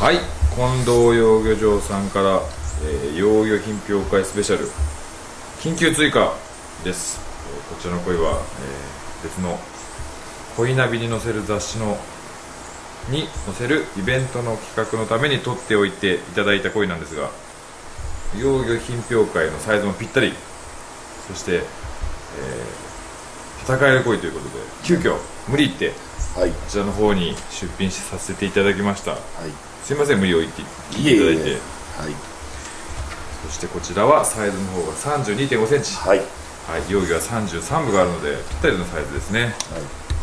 はい。近藤養魚場さんから、えー養魚品評会スペシャル。緊急追加です、えーこちらの鯉は、えー別の鯉ナビに載せる雑誌のに載せるイベントの企画のために取っておいていただいた鯉なんですが養魚品評会のサイズもぴったり。そして、えー戦える鯉ということで急遽無理言ってはい。こちらの方に出品させていただきました。はいすいません無理を言って聞いていただいて。はい。そしてこちらはサイズの方が3 2 5センチ。はい。はい容疑は33部があるのでぴったりのサイズですね。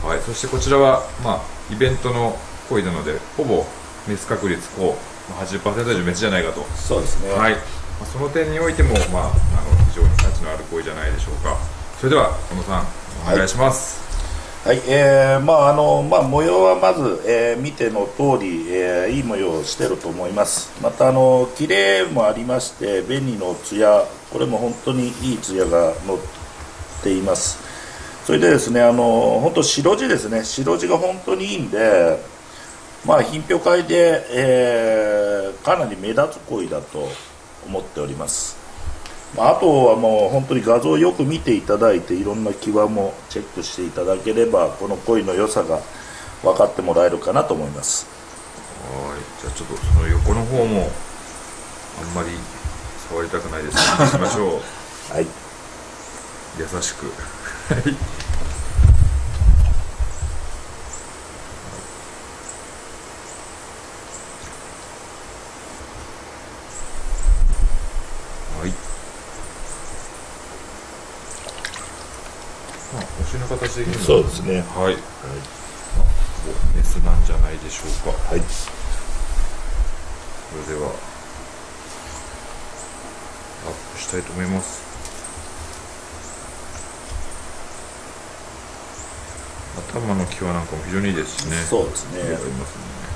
はい。はいそしてこちらはまあイベントの鯉なのでほぼメス確率こうまあ80%以上メスじゃないかと。そうですね。はい、まあ、その点においてもまああの非常に価値のある鯉じゃないでしょうか。それでは小野さんお願いします、はい、はいえーまああのまあ、模様はまず、えー見ての通り、えーいい模様をしていると思います。またあの綺麗もありまして紅の艶これも本当にいい艶が乗っています。それでですねあの本当白地ですね。白地が本当にいいんでまあ品評会で、えーかなり目立つ鯉だと思っております。まああとはもう本当に画像をよく見ていただいていろんな際もチェックしていただければこの鯉の良さが分かってもらえるかなと思います。はい。じゃあちょっとその横の方もあんまり触りたくないです。ので行きましょう。はい。優しく。はいまあお尻の形的にもそうですね。はい、まあ、ほぼメスなんじゃないでしょうか。はい。それではアップしたいと思います。頭の際なんかも非常にいいですしね。そうですね。ありますね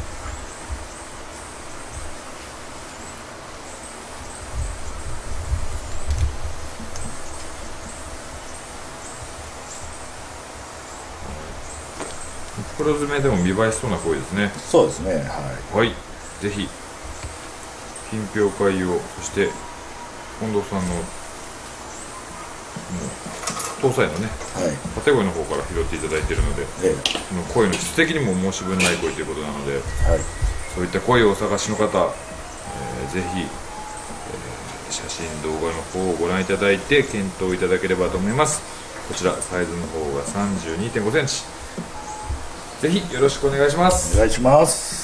袋詰めでも見栄えしそうな声ですね。そうですねははい、ぜひ品評会をそして近藤さんのもう搭載のねいはい。カテゴリーの方から拾っていただいているのでえその声の質的にも申し分ない声ということなのでえはい。そういった声をお探しの方、えーぜひ、えー写真動画の方をご覧いただいて検討いただければと思います。こちらサイズの方が3 2 5センチぜひよろしくお願いします。お願いします。